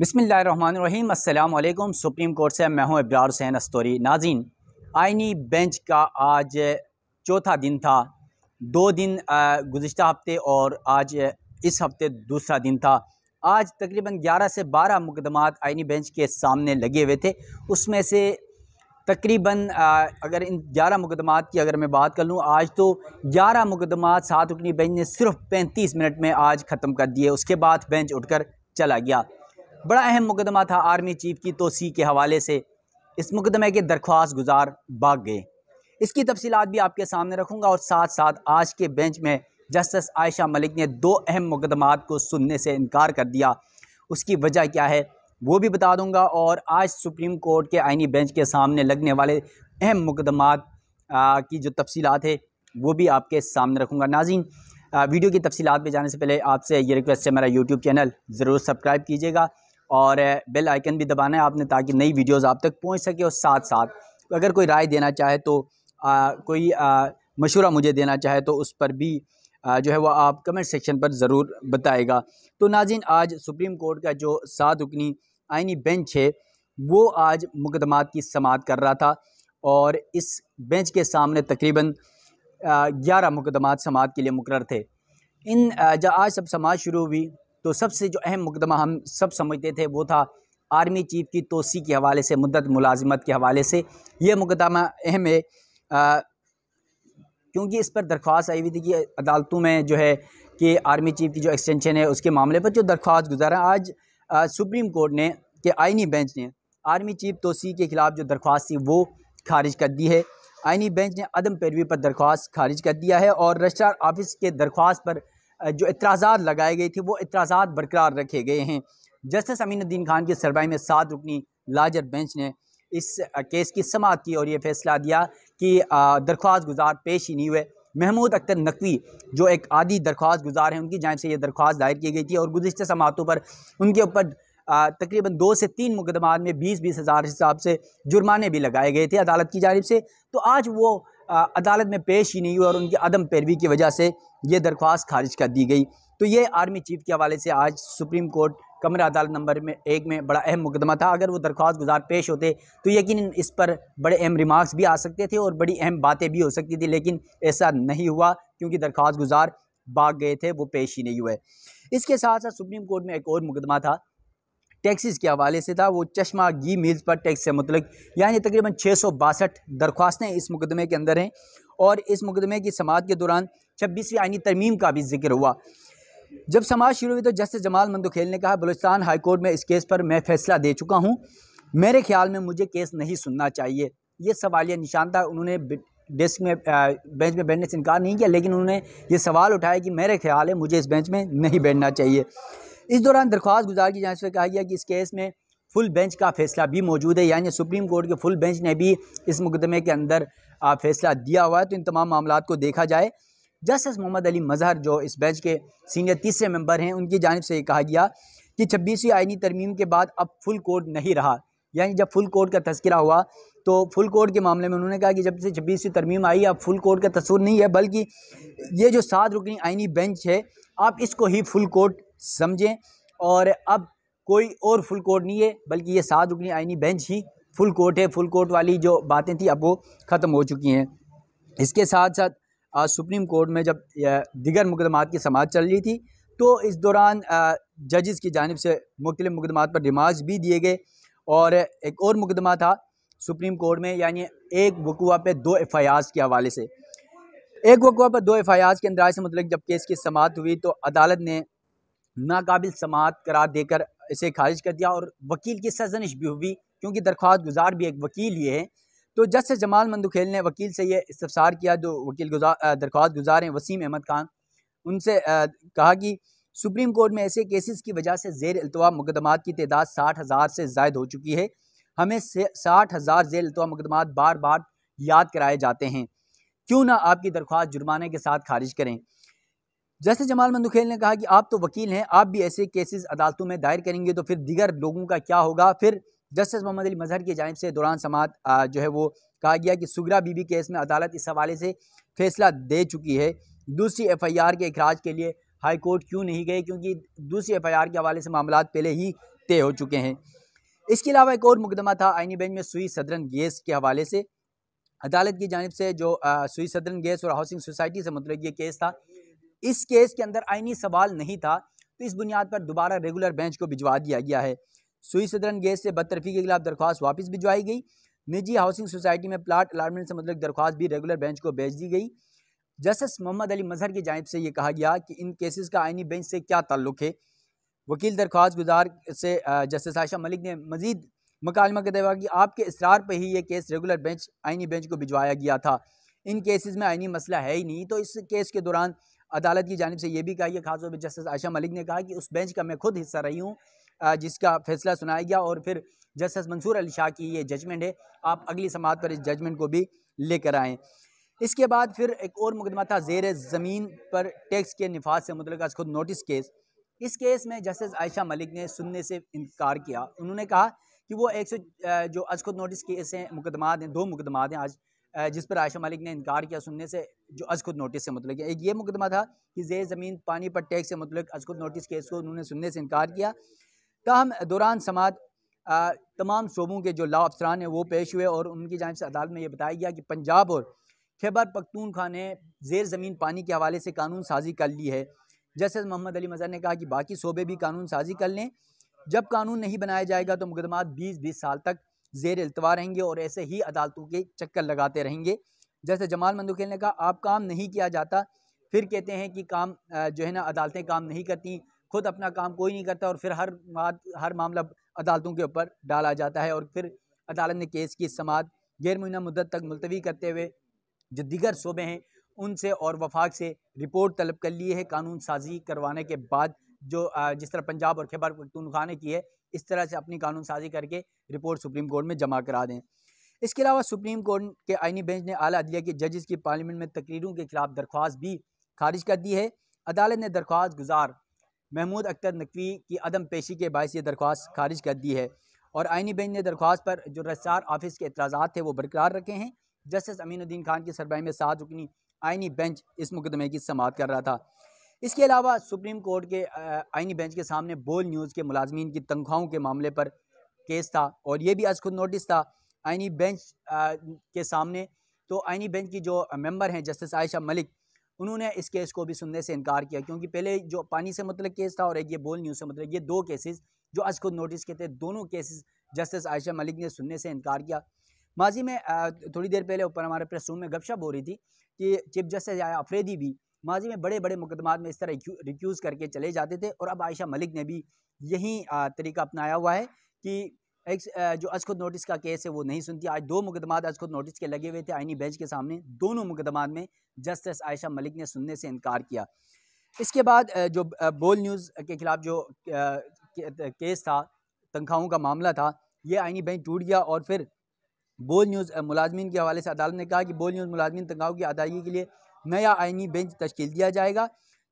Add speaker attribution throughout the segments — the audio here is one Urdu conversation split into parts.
Speaker 1: بسم اللہ الرحمن الرحیم۔ السلام علیکم۔ سپریم کورٹ سے میں ہوں ابرار حسین استوری ناظرین۔ آئینی بینچ کا آج چوتھا دن تھا۔ دو دن گزشتہ ہفتے اور آج اس ہفتے دوسرا دن تھا۔ آج تقریباً گیارہ سے بارہ مقدمات آئینی بینچ کے سامنے لگے ہوئے تھے۔ اس میں سے تقریباً اگر ان گیارہ مقدمات کی اگر میں بات کر لوں، آج تو گیارہ مقدمات، سات رکنی بینچ نے صرف پینتیس منٹ میں آج ختم کر دیے۔ اس کے بعد بینچ اٹھ کر چلا گیا۔ بڑا اہم مقدمہ تھا آرمی چیف کی توسیع کے حوالے سے۔ اس مقدمے کے درخواست گزار بھاگ گئے۔ اس کی تفصیلات بھی آپ کے سامنے رکھوں گا اور ساتھ ساتھ آج کے بینچ میں جسٹس عائشہ ملک نے دو اہم مقدمات کو سننے سے انکار کر دیا۔ اس کی وجہ کیا ہے وہ بھی بتا دوں گا اور آج سپریم کورٹ کے آئینی بینچ کے سامنے لگنے والے اہم مقدمات کی جو تفصیلات ہے وہ بھی آپ کے سامنے رکھوں گا۔ ناظرین ویڈیو کی تفصیلات پہ جانے سے پہلے آپ سے یہ ریکویسٹ ہے میرا یوٹیوب چینل ضرور سبسکرائب کیجیے گا۔ اور بیل آئیکن بھی دبانا ہے آپ نے تاکہ نئی ویڈیوز آپ تک پہنچ سکے اور ساتھ ساتھ اگر کوئی رائے دینا چاہے تو کوئی مشورہ مجھے دینا چاہے تو اس پر بھی جو ہے وہ آپ کمنٹ سیکشن پر ضرور بتائے گا۔ تو ناظرین، آج سپریم کورٹ کا جو سات رکنی آئینی بینچ ہے، وہ آج مقدمات کی سماعت کر رہا تھا اور اس بینچ کے سامنے تقریباً گیارہ مقدمات سماعت کے لیے مقرر تھے۔ ان جب آج سب سماعت شروع ہوئی تو سب سے جو اہم مقدمہ ہم سب سمجھتے تھے وہ تھا آرمی چیف کی توسیع کے حوالے سے، مدت ملازمت کے حوالے سے۔ یہ مقدمہ اہم ہے۔ کیونکہ اس پر درخواست آئی ہوئی تھی کہ عدالتوں میں جو ہے کہ آرمی چیف کی جو ایکسٹینشن ہے، اس کے معاملے پر جو درخواست گزارا۔ آج سپریم کورٹ نے کہ آئینی بینچ نے آرمی چیف توسیع کے خلاف جو درخواست تھی وہ خارج کر دی ہے۔ آئینی بینچ نے عدم پیروی پر درخواست خارج کر دیا ہے اور رجسٹرار آفس کے درخواست پر جو اعتراضات لگائے گئے تھے، وہ اعتراضات برقرار رکھے گئے ہیں۔ جسٹس امین الدین خان کے سربراہی میں سات رکنی لاجر بینچ نے اس کیس کی سماعت کی اور یہ فیصلہ دیا کہ درخواست گزار پیش ہی نہیں ہوئے۔ محمود اختر نقوی، جو ایک عادی درخواست گزار ہیں، ان کی جانب سے یہ درخواست دائر کی گئی تھی اور گزشتہ سماعتوں پر ان کے اوپر تقریباً دو سے تین مقدمات میں بیس بیس ہزار حساب سے جرمانے بھی لگائے گئے تھے، عدالت کی جانب سے۔ تو آج وہ عدالت میں پیش ہی نہیں ہوئے اور ان کی عدم پیروی کی وجہ سے یہ درخواست خارج کر دی گئی۔ تو یہ آرمی چیف کے حوالے سے آج سپریم کورٹ کمرہ عدالت نمبر میں ایک میں بڑا اہم مقدمہ تھا۔ اگر وہ درخواست گزار پیش ہوتے تو یقیناً اس پر بڑے اہم ریمارکس بھی آ سکتے تھے اور بڑی اہم باتیں بھی ہو سکتی تھی لیکن ایسا نہیں ہوا کیونکہ درخواست گزار بھاگ گئے تھے، وہ پیش ہی نہیں ہوئے۔ اس کے ساتھ ساتھ سپریم کورٹ میں ایک اور مقدمہ تھا۔ ٹیکسز کے حوالے سے تھا۔ وہ چشمہ گھی میلز پر ٹیکس سے متعلق یعنی تقریباً چھ سو باسٹھ درخواستیں اس مقدمے کے اندر ہیں۔ اور اس مقدمے کی سماعت کے دوران چھبیسویں آئینی ترمیم کا بھی ذکر ہوا۔ جب سماعت شروع ہوئی تو جسٹس جمال مندوخیل نے کہا، بلوچستان ہائی کورٹ میں اس کیس پر میں فیصلہ دے چکا ہوں۔ میرے خیال میں مجھے کیس نہیں سننا چاہیے۔ یہ سوالیہ نشان تھا۔ انہوں نے ڈیسک میں بینچ میں بیٹھنے سے انکار نہیں کیا، لیکن انہوں نے یہ سوال اٹھایا کہ میرے خیال ہے مجھے اس بینچ میں نہیں بیٹھنا چاہیے۔ اس دوران درخواست گزار کی جانب سے کہا گیا کہ اس کیس میں فل بینچ کا فیصلہ بھی موجود ہے۔ یعنی سپریم کورٹ کے فل بینچ نے بھی اس مقدمے کے اندر فیصلہ دیا ہوا ہے۔ تو ان تمام معاملات کو دیکھا جائے۔ جسٹس محمد علی مظہر جو اس بینچ کے سینئر تیسرے ممبر ہیں، ان کی جانب سے یہ کہا گیا کہ چھبیسویں آئینی ترمیم کے بعد اب فل کورٹ نہیں رہا۔ یعنی جب فل کورٹ کا تذکرہ ہوا تو فل کورٹ کے معاملے میں انہوں نے کہا کہ جب سے چھبیسویں ترمیم آئی، اب فل کورٹ کا تصور نہیں ہے، بلکہ یہ جو سات رکنی آئینی بینچ ہے، آپ اس کو ہی فل کورٹ سمجھیں۔ اور اب کوئی اور فل کورٹ نہیں ہے، بلکہ یہ سات رکنی آئینی بینچ ہی فل کورٹ ہے۔ فل کورٹ والی جو باتیں تھیں اب وہ ختم ہو چکی ہیں۔ اس کے ساتھ ساتھ آج سپریم کورٹ میں جب دیگر مقدمات کی سماعت چل رہی تھی، تو اس دوران ججز کی جانب سے مختلف مقدمات پر ریمارکس بھی دیے گئے۔ اور ایک اور مقدمہ تھا سپریم کورٹ میں یعنی ایک وقوع پہ دو ایف آئی آرز کے حوالے سے۔ ایک وقوع پر دو ایف آئی آرز کے اندراج سے متعلق جب کیس کی سماعت ہوئی، تو عدالت نے ناقابل سماعت قرار دے کر اسے خارج کر دیا اور وکیل کی سزنش بھی ہوئی، کیونکہ درخواست گزار بھی ایک وکیل ہی ہے۔ تو جسٹس جمال مندوخیل نے وکیل سے یہ استفسار کیا، جو وکیل گزار درخواست گزار ہیں وسیم احمد خان۔ ان سے کہا کہ سپریم کورٹ میں ایسے کیسز کی وجہ سے زیر التوا مقدمات کی تعداد ساٹھ ہزار سے زائد ہو چکی ہے۔ ہمیں ساٹھ ہزار زیر التوا مقدمات بار بار یاد کرائے جاتے ہیں۔ کیوں نہ آپ کی درخواست جرمانے کے ساتھ خارج کریں۔ جیسے جمال مندوخیل نے کہا کہ آپ تو وکیل ہیں، آپ بھی ایسے کیسز عدالتوں میں دائر کریں گے تو پھر دیگر لوگوں کا کیا ہوگا؟ پھر جسٹس محمد علی مظہر کی جانب سے دوران سماعت جو ہے وہ کہا گیا کہ سگرا بی بی کیس میں عدالت اس حوالے سے فیصلہ دے چکی ہے۔ دوسری ایف آئی آر کے اخراج کے لیے ہائی کورٹ کیوں نہیں گئے؟ کیونکہ دوسری ایف آئی آر کے حوالے سے معاملات پہلے ہی طے ہو چکے ہیں۔ اس کے علاوہ ایک اور مقدمہ تھا آئینی بینچ میں سوئی صدرن گیس کے حوالے سے۔ عدالت کی جانب سے جو سوئی صدرن گیس اور ہاؤسنگ سوسائٹی سے متعلق یہ کیس تھا۔ اس کیس کے اندر آئینی سوال نہیں تھا، تو اس بنیاد پر دوبارہ ریگولر بینچ کو بھجوا دیا گیا ہے۔ سوئی صدرن گیس سے بدترفی کے خلاف درخواست واپس بھجوائی گئی۔ نجی ہاؤسنگ سوسائٹی میں پلاٹ الاٹمنٹ سے متعلق درخواست بھی ریگولر بینچ کو بھیج دی گئی۔ جسٹس محمد علی مظہر کی جانب سے یہ کہا گیا کہ ان کیسز کا آئینی بینچ سے کیا تعلق ہے؟ وکیل درخواست گزار سے جسٹس عائشہ ملک نے مزید مکالمہ کے دیوا کہ آپ کے اصرار پہ ہی یہ کیس ریگولر بینچ آئینی بینچ کو بھجوایا گیا تھا۔ ان کیسز میں آئینی مسئلہ ہے ہی نہیں، تو اس کیس کے دوران عدالت کی جانب سے یہ بھی کہا، یہ خاص طور پہ جسٹس عائشہ ملک نے کہا کہ اس بینچ کا میں خود حصہ رہی ہوں جس کا فیصلہ سنایا گیا اور پھر جسٹس منصور علی شاہ کی یہ ججمنٹ ہے۔ آپ اگلی سماعت پر اس ججمنٹ کو بھی لے کر آئیں۔ اس کے بعد پھر ایک اور مقدمہ تھا، زیر زمین پر ٹیکس کے نفاذ سے متعلق خود نوٹس کیس اس کیس میں جسٹس عائشہ ملک نے سننے سے انکار کیا۔ انہوں نے کہا کہ وہ ایک سو جو از خود نوٹس کیس ہیں، مقدمات ہیں، دو مقدمات ہیں آج۔ جس پر عائشہ ملک نے انکار کیا سننے سے جو از خود نوٹس سے متعلق ایک یہ مقدمہ تھا کہ زیر زمین پانی پر ٹیکس سے متعلق از خود نوٹس کیس کو انہوں نے سننے سے انکار کیا۔ تاہم، دوران سماعت تمام صوبوں کے جو لا افسران ہیں وہ پیش ہوئے اور ان کی جانب سے عدالت میں یہ بتایا گیا کہ پنجاب اور خیبر پختونخوا نے زیر زمین پانی کے حوالے سے قانون سازی کر لی ہے۔ جیسے محمد علی مظہر نے کہا کہ باقی صوبے بھی قانون سازی کر لیں۔ جب قانون نہیں بنایا جائے گا تو مقدمات بیس بیس سال تک زیر التوا رہیں گے اور ایسے ہی عدالتوں کے چکر لگاتے رہیں گے۔ جیسے جمال مندوخیل نے کہا آپ کام نہیں کیا جاتا، پھر کہتے ہیں کہ کام جو ہے نا، عدالتیں کام نہیں کرتی خود اپنا کام کوئی نہیں کرتا اور پھر ہر ہر معاملہ عدالتوں کے اوپر ڈالا جاتا ہے اور پھر عدالت نے کیس کی سماعت غیر مہینہ مدت تک ملتوی کرتے ہوئے جو دیگر صوبے ہیں، ان سے اور وفاق سے رپورٹ طلب کر لیے ہے، قانون سازی کروانے کے بعد جو جس طرح پنجاب اور خیبر پختونخوا نے کی ہے، اس طرح سے اپنی قانون سازی کر کے رپورٹ سپریم کورٹ میں جمع کرا دیں۔ اس کے علاوہ سپریم کورٹ کے آئینی بینچ نے اعلیٰ عدلیہ کے ججز کی پارلیمنٹ میں تقریروں کے خلاف درخواست بھی خارج کر دی ہے۔ عدالت نے درخواست گزار محمود اختر نقوی کی عدم پیشی کے باعث یہ درخواست خارج کر دی ہے۔ اور آئینی بینچ نے درخواست پر جو رجسٹرار آفس کے اعتراضات تھے وہ برقرار رکھے ہیں۔ جسٹس امین الدین خان کی سربراہی میں سات رکنی آئینی بینچ اس مقدمے کی سماعت کر رہا تھا۔ اس کے علاوہ سپریم کورٹ کے آئینی بینچ کے سامنے بول نیوز کے ملازمین کی تنخواہوں کے معاملے پر کیس تھا اور یہ بھی از خود نوٹس تھا۔ آئینی بینچ کے سامنے تو آئینی بینچ کی جو ممبر ہیں جسٹس عائشہ ملک، انہوں نے اس کیس کو بھی سننے سے انکار کیا کیونکہ پہلے جو پانی سے مطلق کیس تھا اور ایک یہ بول نیوز سے مطلق یہ دو کیسز جو از خود نوٹس کے تھے، دونوں کیسز جسٹس عائشہ ملک نے سننے سے انکار کیا۔ ماضی میں تھوڑی دیر پہلے اوپر ہمارے پریس روم میں گپ شپ ہو رہی تھی کہ چیف جسٹس افریدی بھی ماضی میں بڑے بڑے مقدمات میں اس طرح ریکیوز کر کے چلے جاتے تھے اور اب عائشہ ملک نے بھی یہی طریقہ اپنایا ہوا ہے کہ ایک جو از خود نوٹس کا کیس ہے وہ نہیں سنتی۔ آج دو مقدمات از خود نوٹس کے لگے ہوئے تھے آئینی بینچ کے سامنے۔ دونوں مقدمات میں جسٹس عائشہ ملک نے سننے سے انکار کیا۔ اس کے بعد جو بول نیوز کے خلاف جو کیس تھا، تنخواہوں کا معاملہ تھا، یہ آئینی بینچ ٹوٹ گیا اور پھر بول نیوز ملازمین کے حوالے سے عدالت نے کہا کہ بول نیوز ملازمین تنخواہوں کی ادائیگی کے لیے نیا آئینی بینچ تشکیل دیا جائے گا۔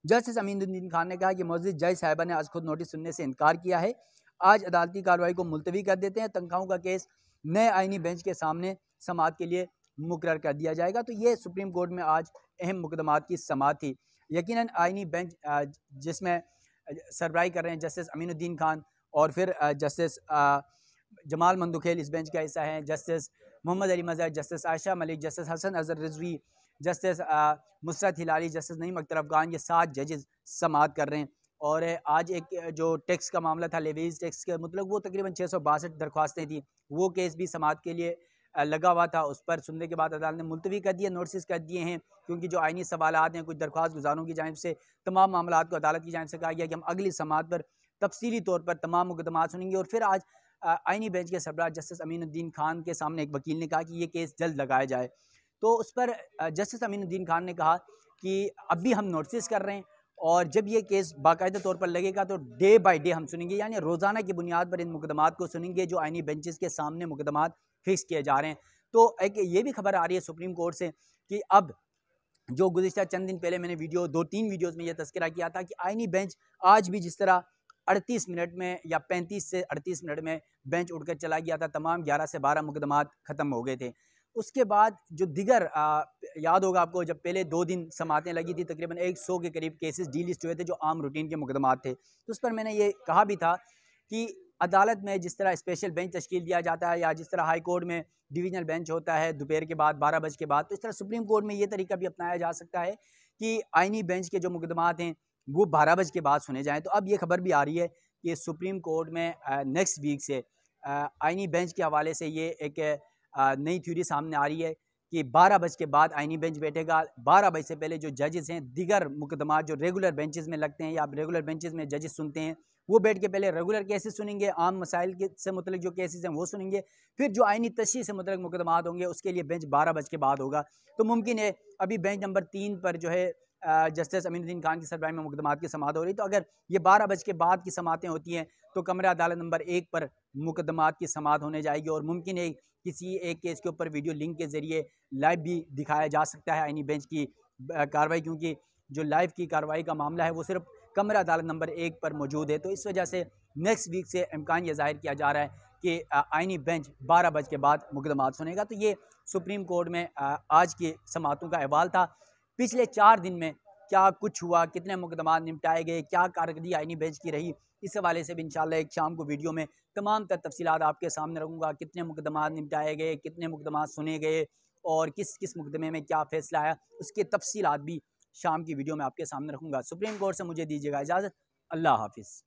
Speaker 1: جسٹس امین الدین خان نے کہا کہ معزز جج صاحبہ نے آج خود نوٹس سننے سے انکار کیا ہے۔ آج عدالتی کارروائی کو ملتوی کر دیتے ہیں۔ تنخواہوں کا کیس نئے آئینی بینچ کے سامنے سماعت کے لیے مقرر کر دیا جائے گا۔ تو یہ سپریم کورٹ میں آج اہم مقدمات کی سماعت تھی۔ یقیناً آئینی بینچ جس میں سربراہی کر رہے ہیں جسٹس امین الدین خان اور پھر جسٹس جمال مندوخیل اس بینچ کا حصہ ہیں۔ Justice Muhammad Ali Mazhar, justice Ayesha Malik, justice Hasan Azhar Rizvi justice Musarrat Hilali justice Naeem Akhtar Afghan, یہ سات ججز سماعت کر رہے ہیں۔ اور آج ایک جو ٹیکس کا معاملہ تھا، لیویز ٹیکس کے مطلب وہ تقریباً چھ سو باسٹھ درخواستیں تھیں۔ وہ کیس بھی سماعت کے لیے لگا ہوا تھا۔ اس پر سننے کے بعد عدالت نے ملتوی کر دیے، نوٹسز کر دیے ہیں، کیونکہ جو آئینی سوالات ہیں، کچھ درخواست گزاروں کی جانب سے، تمام معاملات کو عدالت کی جانب سے کہا گیا کہ ہم اگلی سماعت پر تفصیلی طور پر تمام مقدمات سنیں گے۔ اور پھر آج آئینی بینچ کے سربراہ جسٹس امین الدین خان کے سامنے ایک وکیل نے کہا کہ یہ کیس جلد لگایا جائے۔ تو اس پر جسٹس امین الدین خان نے کہا کہ اب بھی ہم نوٹسز کر رہے ہیں اور جب یہ کیس باقاعدہ طور پر لگے گا تو ڈے بائی ڈے ہم سنیں گے یعنی روزانہ کی بنیاد پر ان مقدمات کو سنیں گے جو آئینی بینچز کے سامنے مقدمات فکس کیے جا رہے ہیں۔ تو ایک یہ بھی خبر آ رہی ہے سپریم کورٹ سے کہ اب جو گزشتہ چند دن پہلے میں نے ویڈیو دو تین ویڈیوز میں یہ تذکرہ کیا تھا کہ آئینی بینچ آج بھی جس طرح اڑتیس منٹ میں یا پینتیس سے اڑتیس منٹ میں بینچ اٹھ کر چلا گیا تھا، تمام گیارہ سے بارہ مقدمات ختم ہو گئے تھے۔ اس کے بعد جو دیگر یاد ہوگا آپ کو جب پہلے دو دن سماعتیں لگی تھی تقریباً ایک سو کے قریب کیسز ڈی لسٹ ہوئے تھے، جو عام روٹین کے مقدمات تھے۔ تو اس پر میں نے یہ کہا بھی تھا کہ عدالت میں جس طرح اسپیشل بینچ تشکیل دیا جاتا ہے یا جس طرح ہائی کورٹ میں ڈویژنل بینچ ہوتا ہے دوپہر کے بعد بارہ بج کے بعد، تو اس طرح سپریم کورٹ میں یہ طریقہ بھی اپنایا جا سکتا ہے کہ آئینی بینچ کے جو مقدمات ہیں، وہ بارہ بج کے بعد سنے جائیں۔ تو اب یہ خبر بھی آ رہی ہے کہ سپریم کورٹ میں نیکسٹ ویک سے آئینی بینچ کے حوالے سے یہ ایک نئی تھیوری سامنے آ رہی ہے کہ بارہ بج کے بعد آئینی بینچ بیٹھے گا۔ بارہ بج سے پہلے جو ججز ہیں، دیگر مقدمات جو ریگولر بینچز میں لگتے ہیں یا ریگولر بینچز میں ججز سنتے ہیں، وہ بیٹھ کے پہلے ریگولر کیسز سنیں گے، عام مسائل کے سے متعلق جو کیسز ہیں وہ سنیں گے۔ پھر جو آئینی تشریح سے متعلق مقدمات ہوں گے، اس کے لیے بینچ بارہ بج کے بعد ہوگا۔ تو ممکن ہے ابھی بینچ نمبر تین پر جو ہے جسٹس امین الدین خان کی سربراہی میں مقدمات کی سماعت ہو رہی۔ تو اگر یہ بارہ بج کے بعد کی سماعتیں ہوتی ہیں، تو کمرہ عدالت نمبر ایک پر مقدمات کی سماعت ہونے جائے گی اور ممکن ہے کسی ایک کیس کے اوپر ویڈیو لنک کے ذریعے لائیو بھی دکھایا جا سکتا ہے آئینی بینچ کی کاروائی، کیونکہ جو لائیو کی کاروائی کا معاملہ ہے وہ صرف کمرہ عدالت نمبر ایک پر موجود ہے۔ تو اس وجہ سے نیکسٹ ویک سے امکان یہ ظاہر کیا جا رہا ہے کہ آئینی بینچ بارہ بج کے بعد مقدمات سنے گا۔ تو یہ سپریم کورٹ میں آج کی سماعتوں کا احوال تھا۔ پچھلے چار دن میں کیا کچھ ہوا، کتنے مقدمات نمٹائے گئے، کیا کارکردگی آئینی بینچ کی رہی؟ اس حوالے سے بھی انشاءاللہ ایک شام کو ویڈیو میں تمام تر تفصیلات آپ کے سامنے رکھوں گا۔ کتنے مقدمات نمٹائے گئے، کتنے مقدمات سنے گئے اور کس کس مقدمے میں کیا فیصلہ آیا، اس کے تفصیلات بھی شام کی ویڈیو میں آپ کے سامنے رکھوں گا۔ سپریم کورٹ سے مجھے دیجیے گا اجازت۔ اللہ حافظ۔